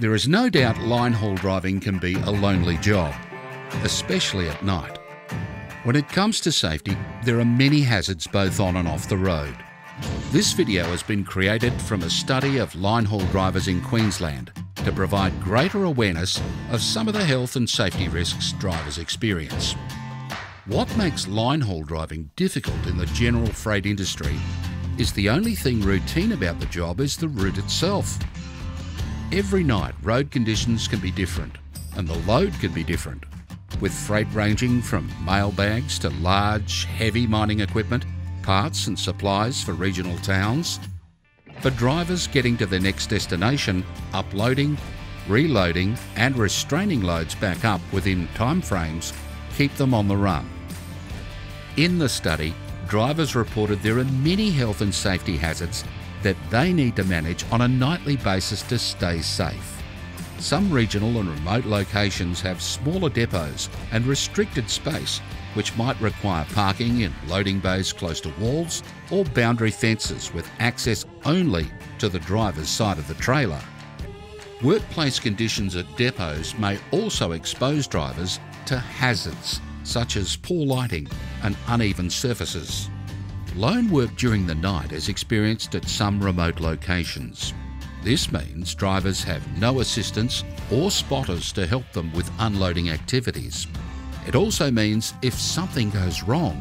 There is no doubt line haul driving can be a lonely job, especially at night. When it comes to safety, there are many hazards both on and off the road. This video has been created from a study of line haul drivers in Queensland to provide greater awareness of some of the health and safety risks drivers experience. What makes line haul driving difficult in the general freight industry is the only thing routine about the job is the route itself. Every night, road conditions can be different and the load can be different, with freight ranging from mail bags to large, heavy mining equipment, parts and supplies for regional towns. For drivers getting to their next destination, uploading, reloading, and restraining loads back up within timeframes keep them on the run. In the study, drivers reported there are many health and safety hazards that they need to manage on a nightly basis to stay safe. Some regional and remote locations have smaller depots and restricted space, which might require parking in loading bays close to walls or boundary fences with access only to the driver's side of the trailer. Workplace conditions at depots may also expose drivers to hazards such as poor lighting and uneven surfaces. Lone work during the night is experienced at some remote locations. This means drivers have no assistance or spotters to help them with unloading activities. It also means if something goes wrong,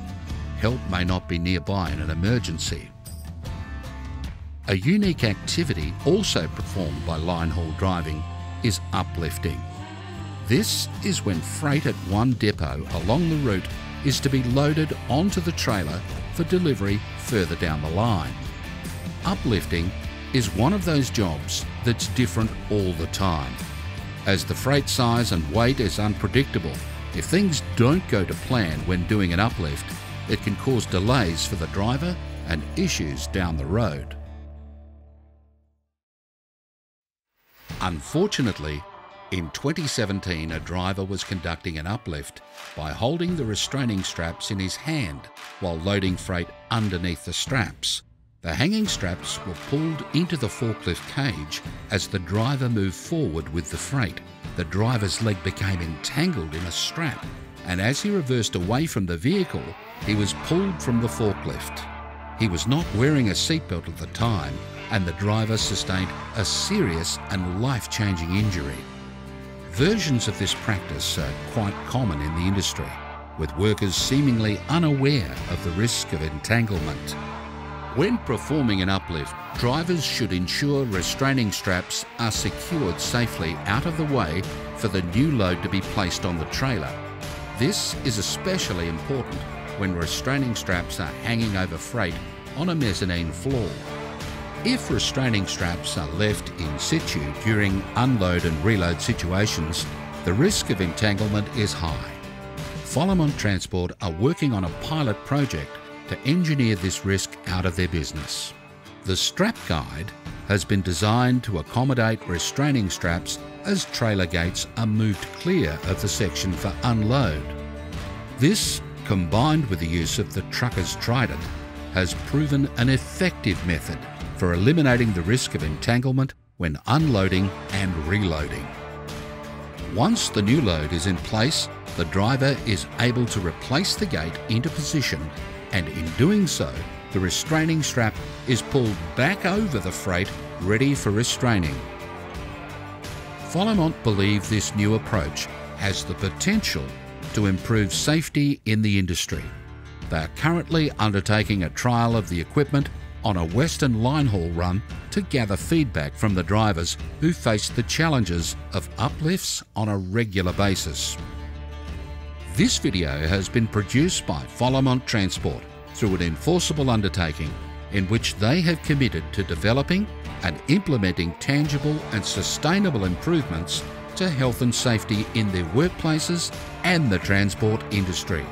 help may not be nearby in an emergency. A unique activity also performed by line haul driving is uplifting. This is when freight at one depot along the route is to be loaded onto the trailer for delivery further down the line. Uplifting is one of those jobs that's different all the time. As the freight size and weight is unpredictable, if things don't go to plan when doing an uplift, it can cause delays for the driver and issues down the road. Unfortunately, in 2017, a driver was conducting an uplift by holding the restraining straps in his hand while loading freight underneath the straps. The hanging straps were pulled into the forklift cage as the driver moved forward with the freight. The driver's leg became entangled in a strap, and as he reversed away from the vehicle, he was pulled from the forklift. He was not wearing a seatbelt at the time, and the driver sustained a serious and life changing injury. Versions of this practice are quite common in the industry, with workers seemingly unaware of the risk of entanglement. When performing an uplift, drivers should ensure restraining straps are secured safely out of the way for the new load to be placed on the trailer. This is especially important when restraining straps are hanging over freight on a mezzanine floor. If restraining straps are left in situ during unload and reload situations, the risk of entanglement is high. Followmont Transport are working on a pilot project to engineer this risk out of their business. The strap guide has been designed to accommodate restraining straps as trailer gates are moved clear of the section for unload. This, combined with the use of the trucker's trident, has proven an effective method for eliminating the risk of entanglement when unloading and reloading. Once the new load is in place, the driver is able to replace the gate into position and in doing so, the restraining strap is pulled back over the freight ready for restraining. Followmont believe this new approach has the potential to improve safety in the industry. They are currently undertaking a trial of the equipment on a Western line haul run to gather feedback from the drivers who face the challenges of uplifts on a regular basis. This video has been produced by Followmont Transport through an enforceable undertaking in which they have committed to developing and implementing tangible and sustainable improvements to health and safety in their workplaces and the transport industry.